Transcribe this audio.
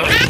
Uh.